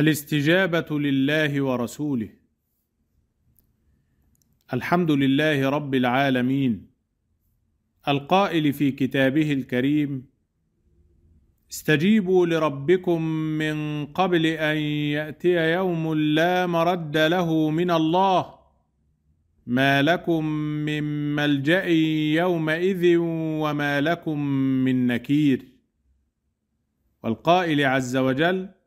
الاستجابة لله ورسوله. الحمد لله رب العالمين. القائل في كتابه الكريم استجيبوا لربكم من قبل أن يأتي يوم لا مرد له من الله. ما لكم من ملجأ يومئذ وما لكم من نكير. والقائل عز وجل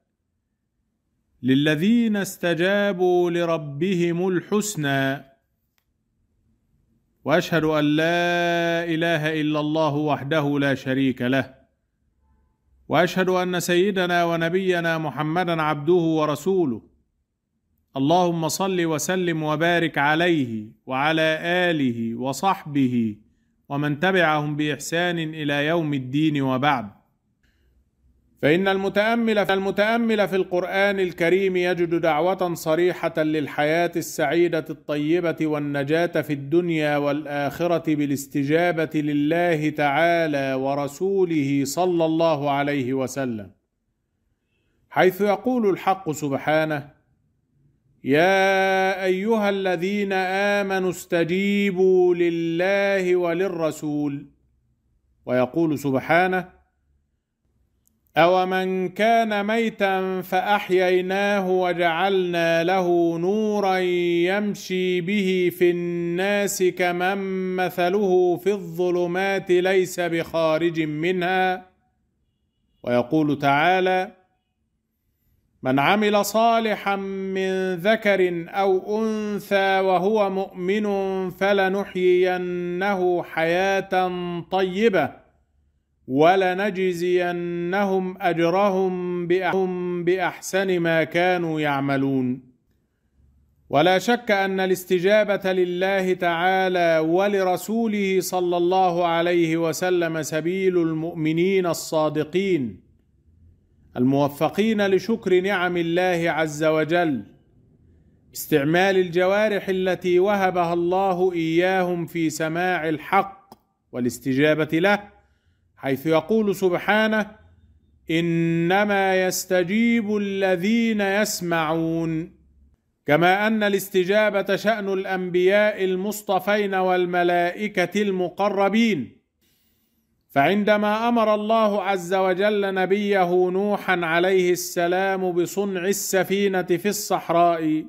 للذين استجابوا لربهم الحسنى. وأشهد أن لا إله إلا الله وحده لا شريك له. وأشهد أن سيدنا ونبينا محمدا عبده ورسوله. اللهم صل وسلم وبارك عليه وعلى آله وصحبه ومن تبعهم بإحسان إلى يوم الدين وبعد. فإن المتأمل المتأمل في القرآن الكريم يجد دعوة صريحة للحياة السعيدة الطيبة والنجاة في الدنيا والآخرة بالاستجابة لله تعالى ورسوله صلى الله عليه وسلم. حيث يقول الحق سبحانه يا أيها الذين آمنوا استجيبوا لله وللرسول. ويقول سبحانه أومن كان ميتا فأحييناه وجعلنا له نورا يمشي به في الناس كمن مثله في الظلمات ليس بخارج منها ويقول تعالى من عمل صالحا من ذكر أو أنثى وهو مؤمن فلنحيينه حياة طيبة ولنجزينهم أجرهم باحسن ما كانوا يعملون. ولا شك أن الاستجابة لله تعالى ولرسوله صلى الله عليه وسلم سبيل المؤمنين الصادقين الموفقين لشكر نعم الله عز وجل استعمال الجوارح التي وهبها الله إياهم في سماع الحق والاستجابة له حيث يقول سبحانه إنما يستجيب الذين يسمعون كما أن الاستجابة شأن الأنبياء المصطفين والملائكة المقربين. فعندما أمر الله عز وجل نبيه نوحا عليه السلام بصنع السفينة في الصحراء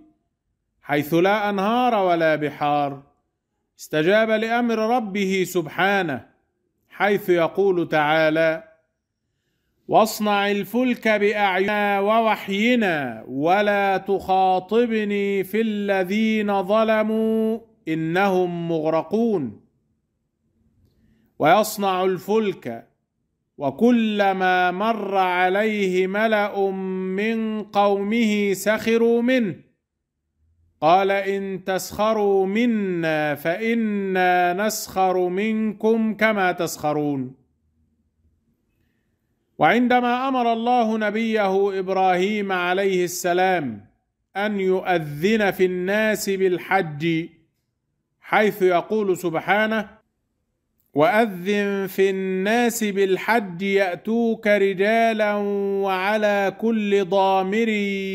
حيث لا أنهار ولا بحار استجاب لأمر ربه سبحانه. حيث يقول تعالى واصنع الفلك بأعيننا ووحينا ولا تخاطبني في الذين ظلموا إنهم مغرقون ويصنع الفلك وكلما مر عليه ملأ من قومه سخروا منه. قال إن تسخروا منا فإنا نسخر منكم كما تسخرون. وعندما أمر الله نبيه إبراهيم عليه السلام أن يؤذن في الناس بالحج حيث يقول سبحانه وأذن في الناس بالحج يأتوك رجالا وعلى كل ضامر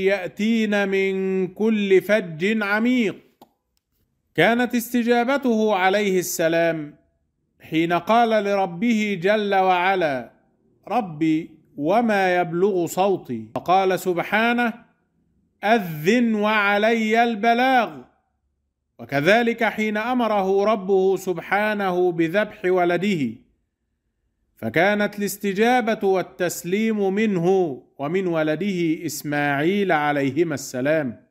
يأتين من كل فج عميق. كانت استجابته عليه السلام حين قال لربه جل وعلا ربي وما يبلغ صوتي؟ فقال سبحانه أذن وعلي البلاغ. وكذلك حين أمره ربه سبحانه بذبح ولده فكانت الاستجابة والتسليم منه ومن ولده إسماعيل عليهما السلام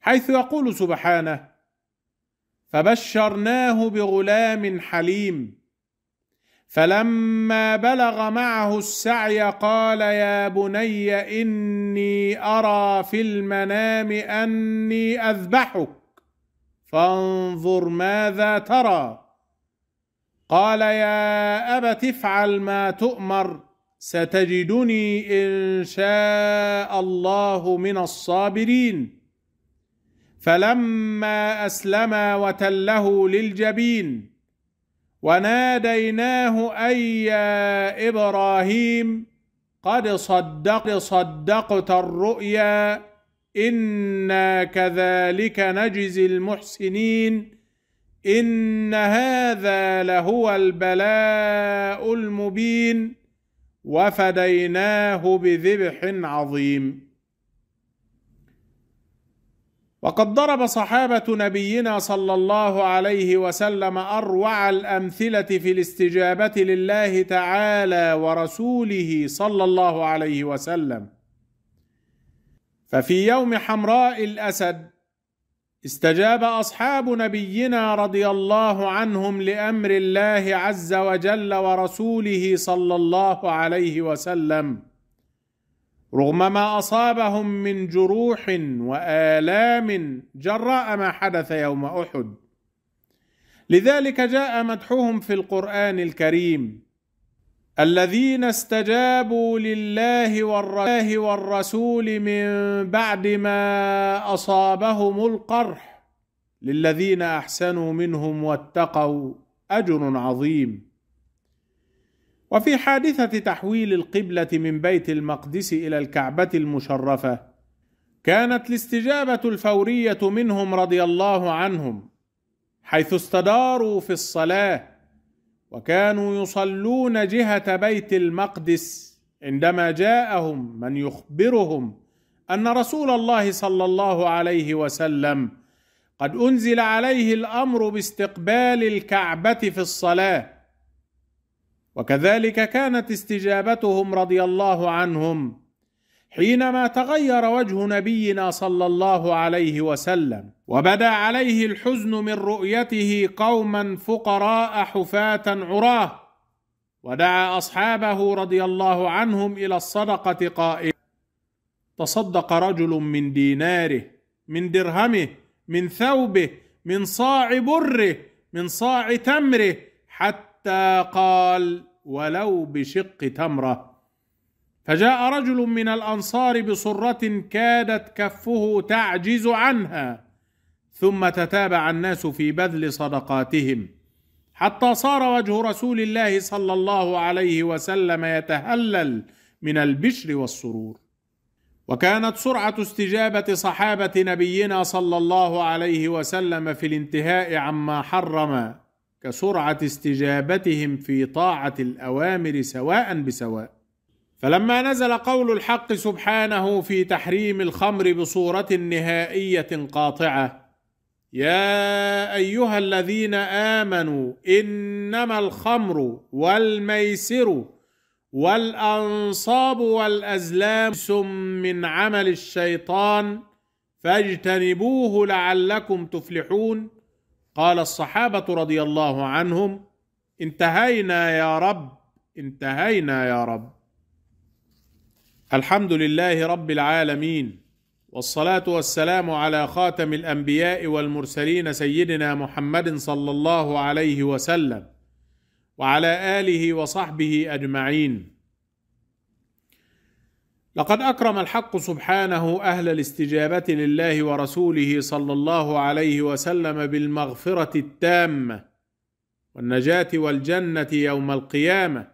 حيث يقول سبحانه فبشرناه بغلام حليم فلما بلغ معه السعي قال يا بني إني أرى في المنام أني أذبحك فانظر ماذا ترى. قال يا أبت افعل ما تؤمر ستجدني إن شاء الله من الصابرين. فلما أسلما وتله للجبين وناديناه أي يا إبراهيم قد صدق صدقت الرؤيا. أنا كذلك نجزي المحسنين ان هذا لهو البلاء المبين وفديناه بذبح عظيم. وقد ضرب صحابه نبينا صلى الله عليه وسلم اروع الامثله في الاستجابة لله تعالى ورسوله صلى الله عليه وسلم. ففي يوم حمراء الأسد استجاب أصحاب نبينا رضي الله عنهم لأمر الله عز وجل ورسوله صلى الله عليه وسلم رغم ما أصابهم من جروح وآلام جراء ما حدث يوم أحد. لذلك جاء مدحهم في القرآن الكريم الذين استجابوا لله والرسول من بعد ما أصابهم القرح للذين أحسنوا منهم واتقوا أجر عظيم. وفي حادثة تحويل القبلة من بيت المقدس إلى الكعبة المشرفة كانت الاستجابة الفورية منهم رضي الله عنهم حيث استداروا في الصلاة وكانوا يصلون جهة بيت المقدس عندما جاءهم من يخبرهم أن رسول الله صلى الله عليه وسلم قد أنزل عليه الأمر باستقبال الكعبة في الصلاة. وكذلك كانت استجابتهم رضي الله عنهم حينما تغير وجه نبينا صلى الله عليه وسلم وبدا عليه الحزن من رؤيته قوما فقراء حفاة عراه ودعا أصحابه رضي الله عنهم إلى الصدقة قائلا تصدق رجل من ديناره من درهمه من ثوبه من صاع بره من صاع تمره حتى قال ولو بشق تمره. فجاء رجل من الأنصار بصره كادت كفه تعجز عنها ثم تتابع الناس في بذل صدقاتهم حتى صار وجه رسول الله صلى الله عليه وسلم يتهلل من البشر والسرور. وكانت سرعة استجابة صحابة نبينا صلى الله عليه وسلم في الانتهاء عما حرم كسرعة استجابتهم في طاعة الأوامر سواء بسواء. فلما نزل قول الحق سبحانه في تحريم الخمر بصورة نهائية قاطعة يا أيها الذين آمنوا إنما الخمر والميسر والأنصاب والأزلام من عمل الشيطان فاجتنبوه لعلكم تفلحون. قال الصحابة رضي الله عنهم انتهينا يا رب انتهينا يا رب. الحمد لله رب العالمين والصلاة والسلام على خاتم الأنبياء والمرسلين سيدنا محمد صلى الله عليه وسلم وعلى آله وصحبه أجمعين. لقد أكرم الحق سبحانه أهل الاستجابة لله ورسوله صلى الله عليه وسلم بالمغفرة التامة والنجاة والجنة يوم القيامة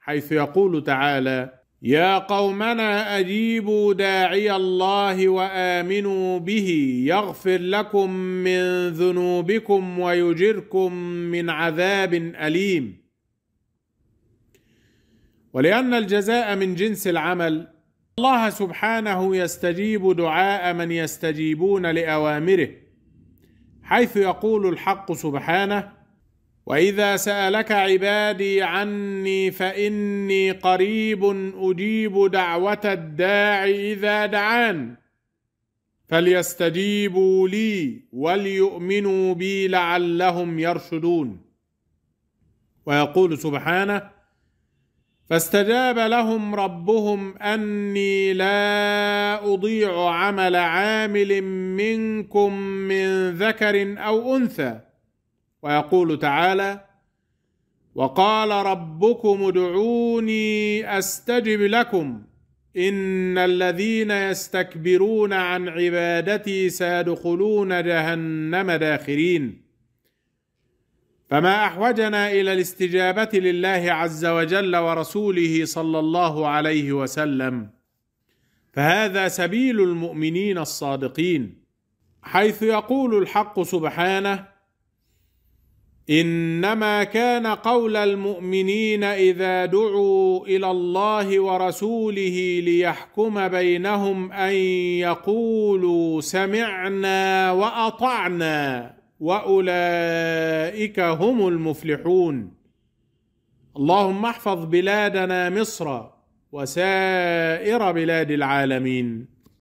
حيث يقول تعالى يا قومنا أجيبوا داعي الله وآمنوا به يغفر لكم من ذنوبكم ويجركم من عذاب أليم. ولأن الجزاء من جنس العمل الله سبحانه يستجيب دعاء من يستجيبون لأوامره حيث يقول الحق سبحانه وإذا سألك عبادي عني فإني قريب أجيب دعوة الداع إذا دعان. فليستجيبوا لي وليؤمنوا بي لعلهم يرشدون. ويقول سبحانه فاستجاب لهم ربهم أني لا أضيع عمل عامل منكم من ذكر أو أنثى. ويقول تعالى وقال ربكم ادعوني أستجب لكم إن الذين يستكبرون عن عبادتي سيدخلون جهنم داخرين. فما أحوجنا إلى الاستجابة لله عز وجل ورسوله صلى الله عليه وسلم. فهذا سبيل المؤمنين الصادقين حيث يقول الحق سبحانه إنما كان قول المؤمنين إذا دعوا إلى الله ورسوله ليحكم بينهم أن يقولوا سمعنا وأطعنا وأولئك هم المفلحون. اللهم احفظ بلادنا مصر وسائر بلاد العالمين.